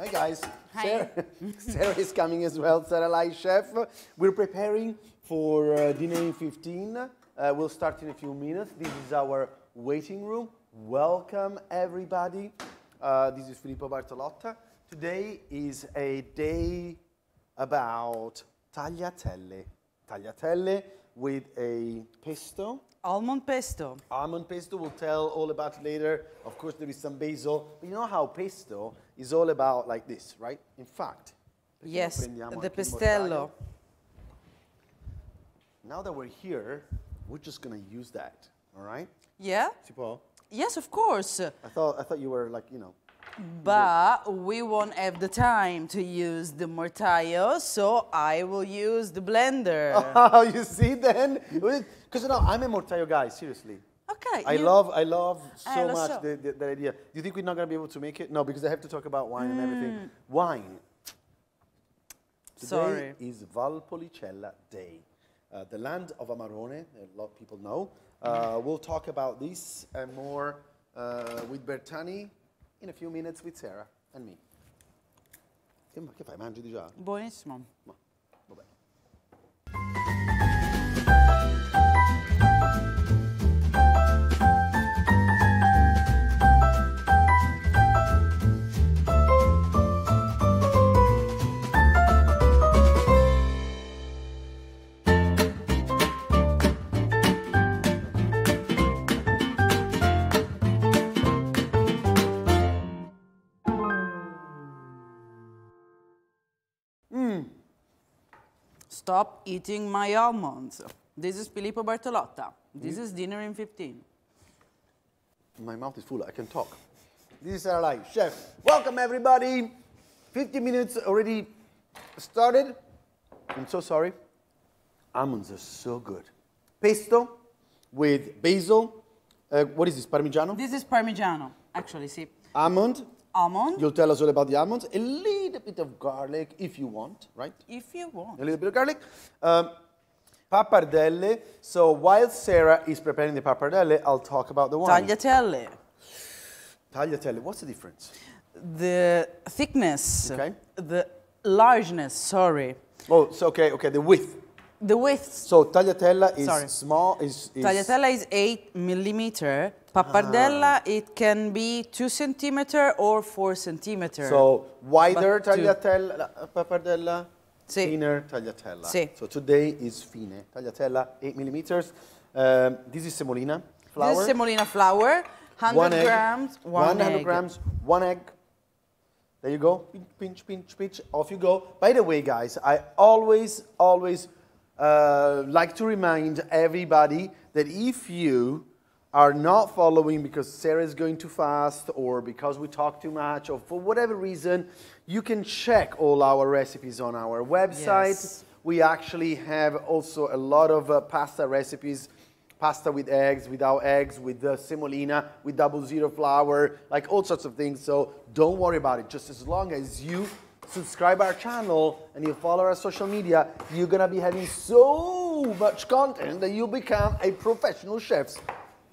Hi guys. Hi. Sara, Sara is coming as well. Sara Lai chef. We're preparing for uh, dinner in 15. Uh, we'll start in a few minutes. This is our waiting room. Welcome everybody. Uh, this is Filippo Bartolotta. Today is a day about tagliatelle. Tagliatelle with a pesto. Almond pesto. Almond pesto, we'll tell all about later. Of course, there is some basil. But you know how pesto is all about like this, right? In fact, Yes, the pestello. Now that we're here, we're just gonna use that, all right? Yeah? Si può? Yes, of course. I thought, I thought you were like, you know. But we won't have the time to use the mortaio, so I will use the blender. Oh, you see then? Because no, I'm a mortaio guy, seriously. I you- love, I love so lo much the, the, the idea. Do you think we're not gonna be able to make it? No, because I have to talk about wine and everything. Mm. Wine. Today Sorry. is Valpolicella Day, uh, the land of Amarone. A lot of people know. Uh, we'll talk about this and more uh, with Bertani in a few minutes with Sara and me. Che, ma- che fai? Mangi di già? Buonissimo. Ma, Stop eating my almonds. This is Filippo Bartolotta. This is dinner in 15. My mouth is full. I can talk. This is Sara Lai, chef. Welcome everybody. 50 minutes already started. I'm so sorry. Almonds are so good. Pesto with basil. Uh, what is this? Parmigiano. This is Parmigiano, actually, see. Almond. Almond, You'll tell us all about the almonds. A little bit of garlic if you want, right? if you want. A little bit of garlic. Um, pappardelle. So while Sara is preparing the pappardelle, I'll talk about the wine. Tagliatelle. Tagliatelle. What's the difference? The thickness. Okay. The largeness, sorry. Oh, so okay, okay, the width. The width. So tagliatella is Sorry. small, is, is Tagliatella is 8 millimeter. Pappardella, it can be 2 centimeter or 4 centimeter. so wider But tagliatella, uh, pappardella, Sì. thinner tagliatella. Sì. So today is fine, tagliatella, 8 millimeters. Um, this is semolina flour. This is semolina flour, 100 one egg, grams, one 100 egg. grams, one egg. There you go. Pinch, pinch, pinch, pinch. Off you go. By the way, guys, I always, always uh, like to remind everybody that if you are not following because Sara is going too fast or because we talk too much or for whatever reason, you can check all our recipes on our website. Yes. We actually have also a lot of uh, pasta recipes pasta with eggs, without eggs, with the semolina, with double zero flour, like all sorts of things. So don't worry about it. Just as long as you subscribe our channel and you follow our social media, you're gonna be having so much content that you become a professional chef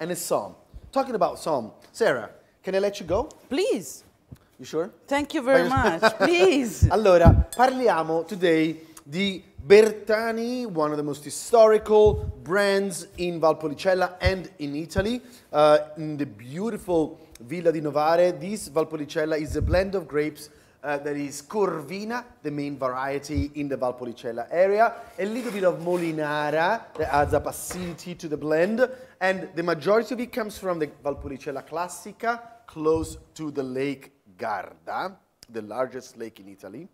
and a som. Talking about som, Sara, can I let you go? Please. You sure? Thank you very much. Please. Allora, parliamo today di Bertani, one of the most historical brands in Valpolicella and in Italy, uh, in the beautiful Villa di Novare. This Valpolicella is a blend of grapes uh, that is Corvina, the main variety in the Valpolicella area, a little bit of Molinara that adds up acidity to the blend, and the majority of it comes from the Valpolicella Classica, close to the Lake Garda, the largest lake in Italy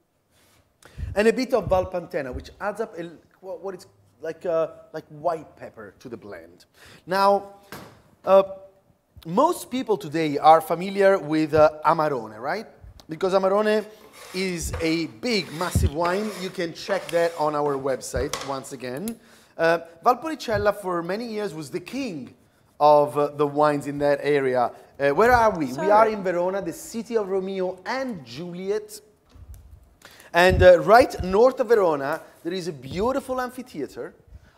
and a bit of Valpantena, which adds up a, what what is like uh, like white pepper to the blend. Now, uh, most people today are familiar with uh, Amarone, right? Because Amarone is a big, massive wine. You can check that on our website once again. Uh, Valpolicella for many years was the king of uh, the wines in that area. Uh, where are we? We are in Verona, the city of Romeo and Juliet. And uh, right north of Verona, there is a beautiful amphitheater.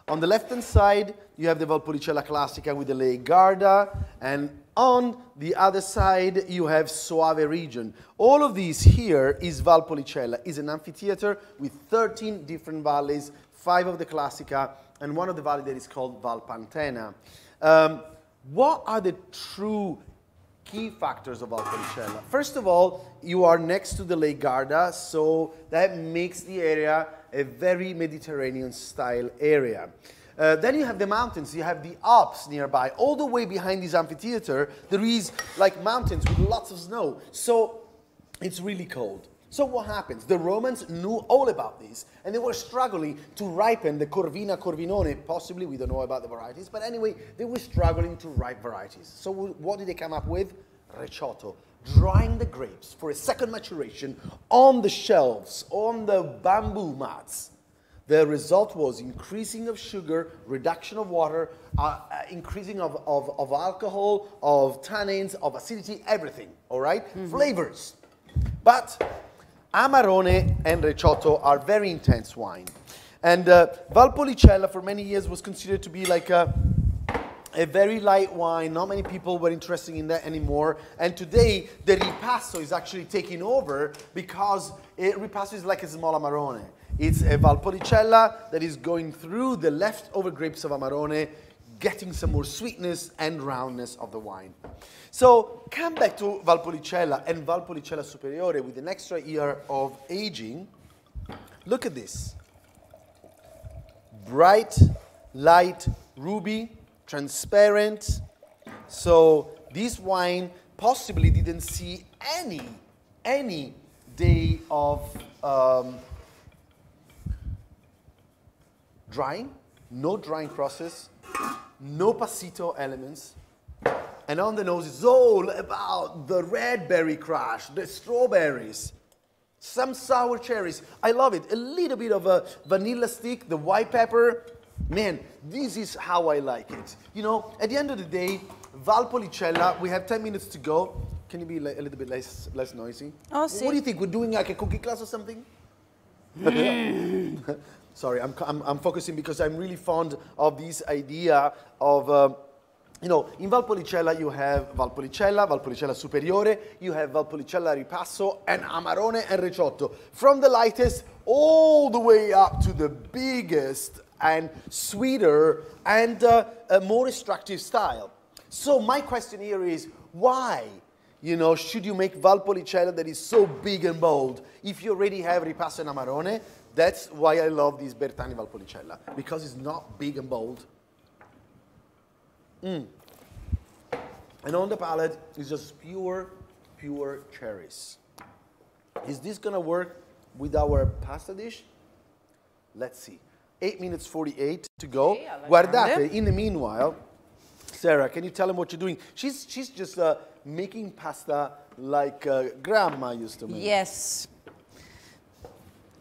On the left-hand side, you have the Valpolicella Classica with the Lake Garda, and On the other side, you have Soave region. All of these here is Valpolicella, is an amphitheater with 13 different valleys, five of the Classica, and one of the valleys that is called Valpantena. Um, what are the true key factors of Valpolicella? First of all, you are next to the Lake Garda, so that makes the area a very Mediterranean style area. Uh, then you have the mountains, you have the Alps nearby. All the way behind this amphitheater, there is like mountains with lots of snow. So it's really cold. So what happens? The Romans knew all about this, and they were struggling to ripen the Corvina Corvinone. Possibly, we don't know about the varieties, but anyway, they were struggling to ripe varieties. So what did they come up with? Recioto, drying the grapes for a second maturation on the shelves, on the bamboo mats. The result was increasing of sugar, reduction of water, uh, uh, increasing of, of, of, alcohol, of tannins, of acidity, everything, all right? mm -hmm. Flavors. But Amarone and Recioto are very intense wine. And uh, Valpolicella for many years was considered to be like a, a very light wine. Not many people were interested in that anymore. And today, the Ripasso is actually taking over because it, Ripasso is like a small Amarone. It's a Valpolicella that is going through the leftover grapes of Amarone, getting some more sweetness and roundness of the wine. So come back to Valpolicella and Valpolicella Superiore with an extra year of aging. Look at this. Bright, light, ruby, transparent. So this wine possibly didn't see any, any day of um, drying, no drying process, no passito elements. And on the nose it's all about the red berry crush, the strawberries, some sour cherries. I love it. A little bit of a vanilla stick, the white pepper. Man, this is how I like it. You know, at the end of the day, Valpolicella, we have 10 minutes to go. Can you be a little bit less, less noisy? Oh, see. What do you think? We're doing like a cookie class or something? Sorry, I'm, I'm, I'm, focusing because I'm really fond of this idea of, uh, you know, in Valpolicella you have Valpolicella, Valpolicella Superiore, you have Valpolicella Ripasso, and Amarone and Recioto. From the lightest all the way up to the biggest and sweeter and uh, a more extractive style. So my question here is, why you know, should you make Valpolicella that is so big and bold if you already have Ripasso and Amarone? That's why I love this Bertani Valpolicella, because it's not big and bold. Mm. And on the palate, it's just pure, pure cherries. Is this gonna work with our pasta dish? Let's see. 8 minutes 48 to go. Okay, Guardate, in the meanwhile, Sara, can you tell him what you're doing? She's, she's just uh, making pasta like uh, grandma used to make. Yes,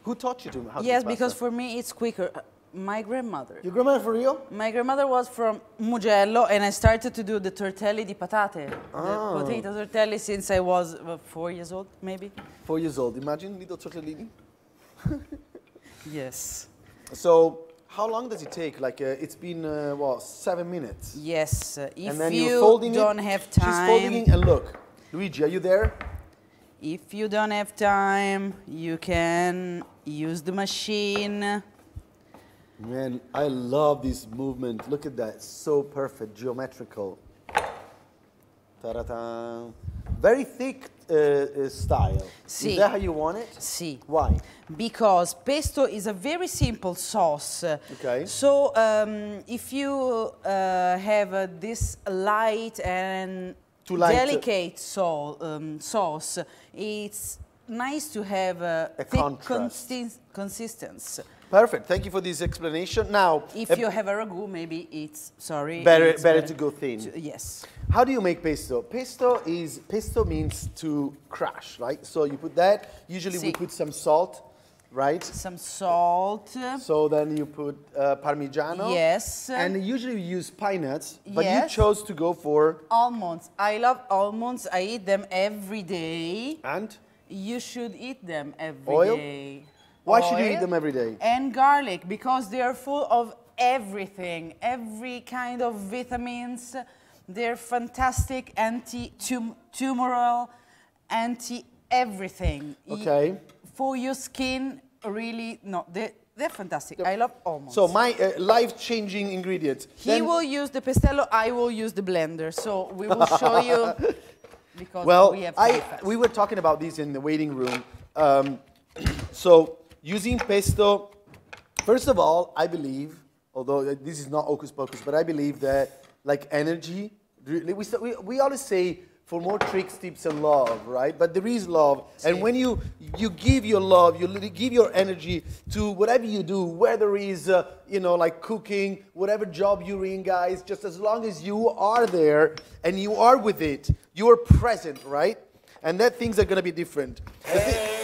who taught you to how Yes, to because for me it's quicker. My grandmother. Your grandmother for real? My grandmother was from Mugello and I started to do the tortelli di patate. Oh. The ah. potato tortelli since I was uh, four years old, maybe. Four years old. Imagine little tortellini. yes. So how long does it take? Like uh, it's been uh, what seven minutes. Yes. Uh, if and then you folding don't it. have time. She's folding it and look, Luigi, are you there? If you don't have time, you can use the machine. Man, I love this movement. Look at that. so perfect, geometrical. Ta-da-ta. Very thick uh, uh, style. Sì. Is that how you want it? Sì. Why? Because pesto is a very simple sauce. Okay. So um, if you uh, have uh, this light and delicate so, um, sauce, it's nice to have a, a thick consi consistency. Perfect. Thank you for this explanation. Now, if you have a ragu, maybe it's sorry. Better, it's better, better to go thin. To, yes. How do you make pesto? Pesto is pesto means to crush, right? So you put that. Usually we put some salt, right? Some salt. So then you put uh, Parmigiano. Yes. And usually we use pine nuts, but yes. you chose to go for almonds. I love almonds. I eat them every day. And you should eat them every Oil? day. Why Oil should you eat them every day? And garlic, because they are full of everything, every kind of vitamins, They're fantastic, anti-tumoral, anti-everything. Okay. For your skin, really, no, they're, they're fantastic. I love almonds. So my uh, life-changing ingredients. He then will use the pestello, I will use the blender. So we will show you because well, we have I, we were talking about this in the waiting room. Um, so using pesto, first of all, I believe, although this is not hocus pocus, but I believe that like energy, we, we, we always say for more tricks, tips, and love, right? But there is love, and when you you give your love, you give your energy to whatever you do, whether it's uh, you know like cooking, whatever job you're in, guys. Just as long as you are there and you are with it, you are present, right? And that things are gonna be different.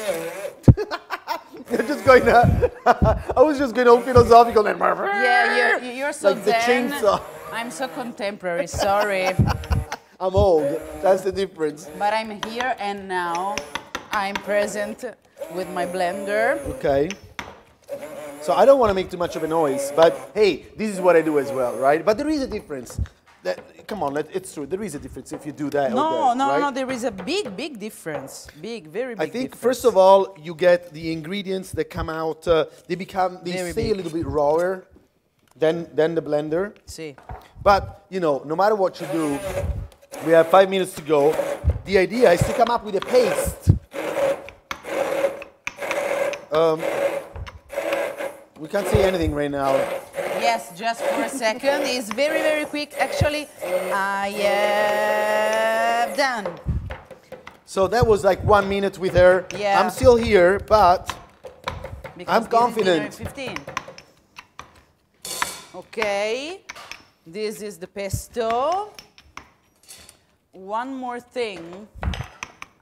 You're just going. To, I was just going all philosophical and. Yeah, you're, you're so like zen. the chainsaw. I'm so contemporary. Sorry. I'm old. That's the difference. But I'm here and now I'm present with my blender. Okay. So I don't want to make too much of a noise, but hey, this is what I do as well, right? But there is a difference. That, come on, it's true. There is a difference if you do that. No, that, no, right? no. There is a big, big difference. Big, very big. I think difference. first of all, you get the ingredients that come out. Uh, they become they very stay big. a little bit rawer than than the blender. See. But you know, no matter what you do, we have five minutes to go. The idea is to come up with a paste. Um, we can't say anything right now. Yes, just for a second. It's very, very quick. Actually, I have done. So that was like one minute with her. Yeah. I'm still here, but because I'm confident. 15. Okay. This is the pesto one more thing.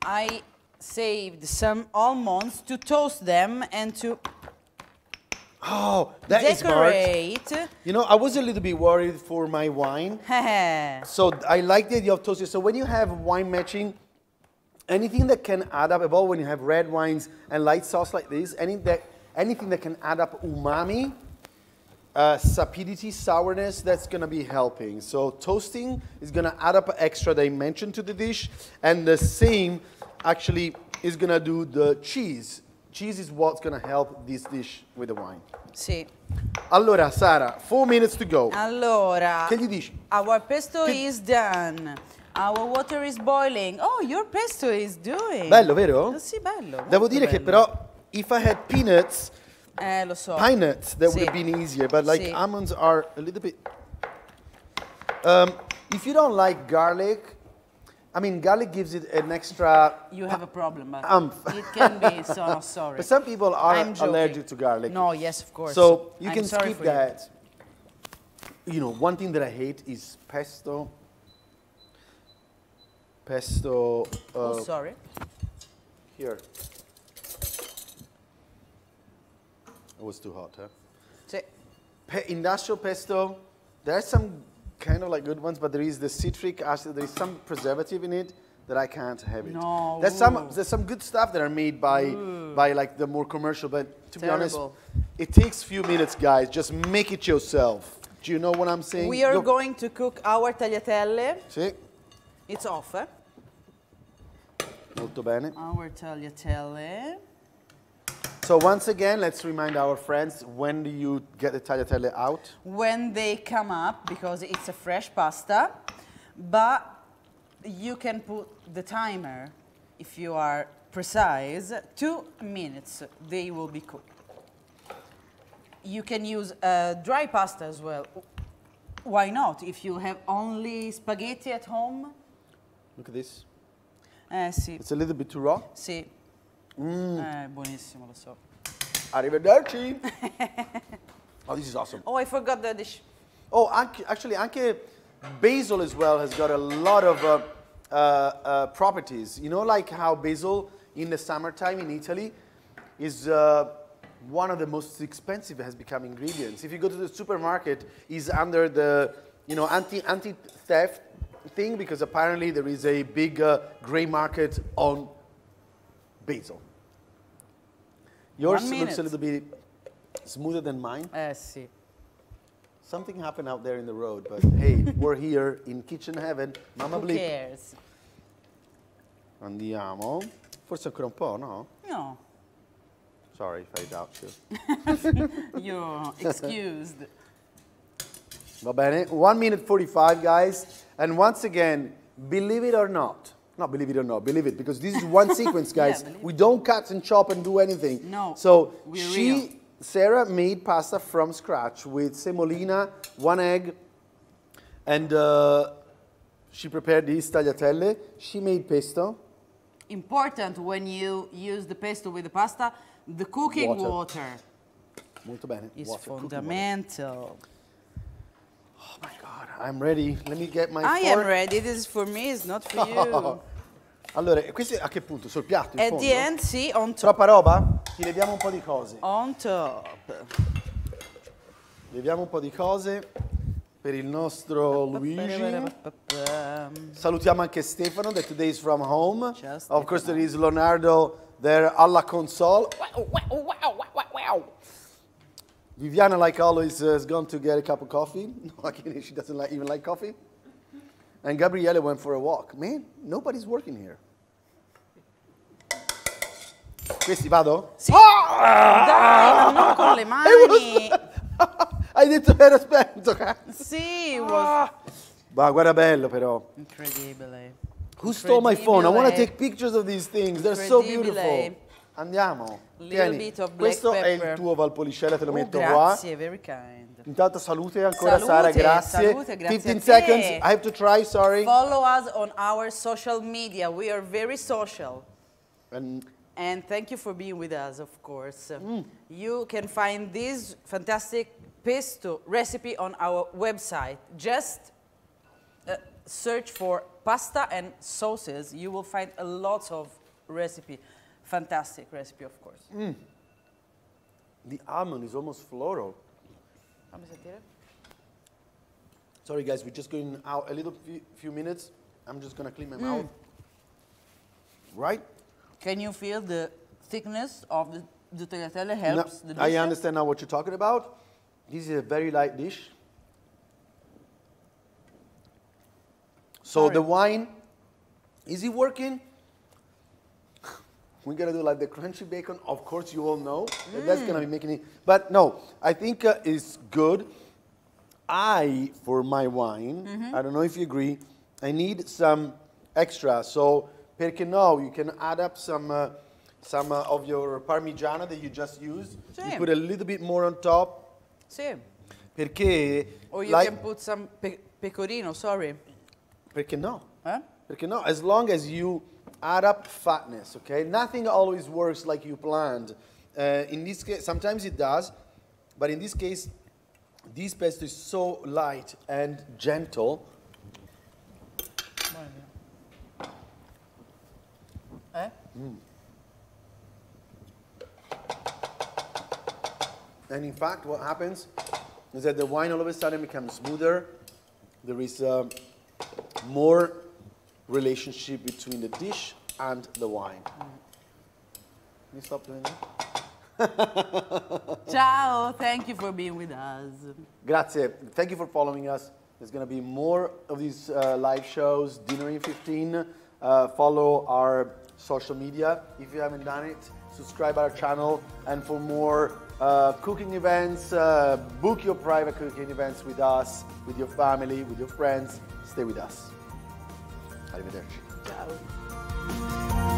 I saved some almonds to toast them and to Oh, that decorate. You know, I was a little bit worried for my wine. so I like the idea of toasting. So when you have wine matching, anything that can add up, about when you have red wines and light sauce like this, anything that, anything that can add up umami, uh, sapidity, sourness, that's going to be helping. So toasting is going to add up an extra dimension to the dish. And the same actually is going to do the cheese. Cheese is what's going to help this dish with the wine. Sì. Allora, Sara, four minutes to go. Allora. Che gli dici? Our pesto che... is done. Our water is boiling. Oh, your pesto is doing. Bello, vero? Sì, bello. Devo dire bello. che però, if I had peanuts, eh, lo so. Pine nuts, that sì. would have been easier, but like sì. almonds are a little bit. Um, if you don't like garlic, I mean, garlic gives it an extra. You have a problem, but um, it can be. So no, sorry. But some people are allergic to garlic. No, yes, of course. So you I'm can skip that. You. you know, one thing that I hate is pesto. Pesto. Uh, oh, sorry. Here. It was too hot, huh? Sì. Pe industrial pesto, there are some kind of like good ones, but there is the citric acid, there is some preservative in it that I can't have it. No. There's some there's some good stuff that are made by Ooh. by like the more commercial, but to Terrible. be honest, it takes few minutes, guys. Just make it yourself. Do you know what I'm saying? We are Go. going to cook our tagliatelle. Sì. It's off. Eh? Molto bene. Our tagliatelle. So once again, let's remind our friends, when do you get the tagliatelle out? When they come up, because it's a fresh pasta, but you can put the timer, if you are precise, two minutes, they will be cooked. You can use uh, dry pasta as well. Why not? If you have only spaghetti at home. Look at this. Eh, sì. It's a little bit too raw? Sì. Mm. Eh, buonissimo, lo so. Arrivederci. oh, this is awesome. Oh, I forgot the dish. Oh, actually, anche basil as well has got a lot of uh, uh, uh, properties. You know, like how basil in the summertime in Italy is uh, one of the most expensive has become ingredients. If you go to the supermarket, is under the you know anti anti theft thing because apparently there is a big uh, gray market on basil. Yours looks a little bit smoother than mine. Eh sì. Something happened out there in the road, but hey, we're here in kitchen heaven. Mamma Who Bleep. cares? Andiamo. Forse ancora un po', no? No, Sorry if I doubt you. you're excused. Va bene? 1 minute 45, guys. And once again, believe it or not. Not believe it or not, believe it, because this is one sequence, guys. believe we don't cut and chop and do anything. No, So she, real. Sara, made pasta from scratch with semolina, one egg, and uh, she prepared these tagliatelle. She made pesto. Important when you use the pesto with the pasta, the cooking Water. water, Molto bene. is Water, fundamental. Oh my God, I'm ready. Let me get my I fork. am ready. This is for me, it's not for you. Allora, questi a che punto? Sul piatto? in At fondo? the end, see, on top. Troppa roba? Ti leviamo un po' di cose. On top. Leviamo un po' di cose per il nostro Luigi. Salutiamo anche Stefano that today is from home. Of course there is Leonardo there alla console. Viviana, like always, uh, has gone to get a cup of coffee. No, again, she doesn't like, even like coffee. And Gabriele went for a walk. Man, nobody's working here. Questi vado? Sì. Ah! Dai, ma non con le mani. Hai detto era spento, cazzo. Sì, it was Ma guarda bello però. incredibile. Who stole my phone? I want to take pictures of these things. They're so beautiful. Andiamo. Questo è il pepper. tuo Valpolicella, te lo Oh, metto grazie, very kind. qua. Intanto salute ancora Salute, Sara, grazie. salute, grazie 15 a te. seconds. I have to try, sorry. Follow us on our social media. We are very social. And And thank you for being with us, of course. Mm. You can find this fantastic pesto recipe on our website. Just uh, search for pasta and sauces. You will find a lot of recipe. Fantastic recipe, of course. Mm. the almond is almost floral. Sorry guys, we're just going out a little few, few minutes. I'm just gonna clean my mm. mouth. Right? Can you feel the thickness of the, the tagliatelle No, helps the I understand now what you're talking about. This is a very light dish. So Sorry. the wine, is it working? We're gonna do like the crunchy bacon. Of course, you all know that that's gonna be making it. But no, I think uh, it's good. I, for my wine, I don't know if you agree, I need some extra. So, perché no, you can add up some, uh, some uh, of your Parmigiano that you just used. You put a little bit more on top. Sì. Perché, Or you like, can put some pe- pecorino, sorry. perché no? Huh? Perché no? As long as you add up fatness, okay? Nothing always works like you planned. Uh, in this case, sometimes it does, but in this case, this pesto is so light and gentle. Eh? And in fact, what happens is that the wine all of a sudden becomes smoother. There is um, more relationship between the dish and the wine. Can you stop doing that? Ciao, thank you for being with us. Grazie. Thank you for following us. There's going to be more of these uh, live shows, Dinner in 15. Uh, follow our social media if you haven't done it. Subscribe our channel. And for more uh, cooking events, uh, book your private cooking events with us, with your family, with your friends. Stay with us. Arrivederci. Ciao.